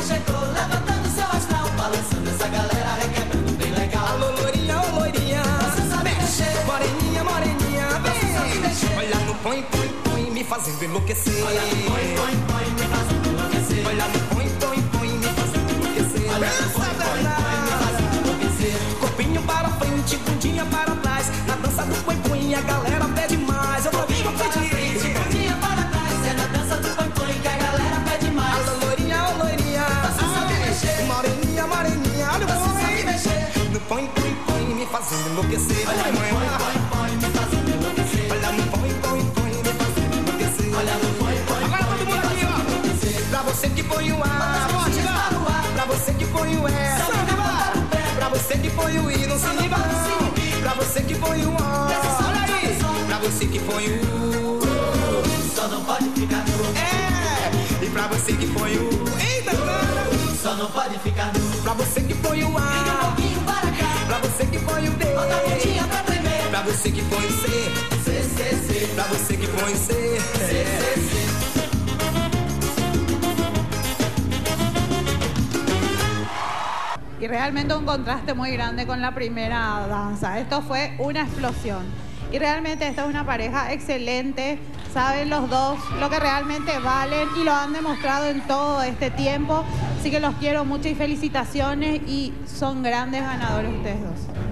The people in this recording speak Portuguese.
chegou, levantando seu astral, balançando essa galera, requebrando bem legal. Alô, loirinha, ô loirinha. Você sabe mexer. Moreninha, moreninha, vem. Olha no põe, põe, põe, me fazendo enlouquecer. Olha no põe, põe, põe, me fazendo enlouquecer. Olha no põe, põe, põe, me fazendo enlouquecer. Olha no põe, põe, põe, me fazendo enlouquecer. Corpinho para frente, bundinha para trás. Na dança do põe, põe, a galera me fazendo enlouquecer. Olha no põe, põe, põe, me fazendo enlouquecer. Olha no põe, põe, põe, me fazendo enlouquecer. Olha no põe, põe, Agora põe, todo me mundo aqui, fazendo ó. enlouquecer. Pra você que põe o ar. Pra você que põe o E, Só não levanta o pé. Pra você que põe o I, não se Só não liga. Pra você que põe o O, Desce, olha aí. Pra você que põe o U, Só não pode ficar nu. é. E pra você que põe o Eita. Só não pode ficar nu. Pra você que põe o você que põe o D, Bota a bundinha pra tremer. pra você que põe o C, C, C, C. pra você que põe o C. C, C, C. Y realmente un contraste muy grande con la primera danza. Esto fue una explosión. Y realmente esta es una pareja excelente. Saben los dos lo que realmente valen y lo han demostrado en todo este tiempo. Así que los quiero mucho y felicitaciones y son grandes ganadores ustedes dos.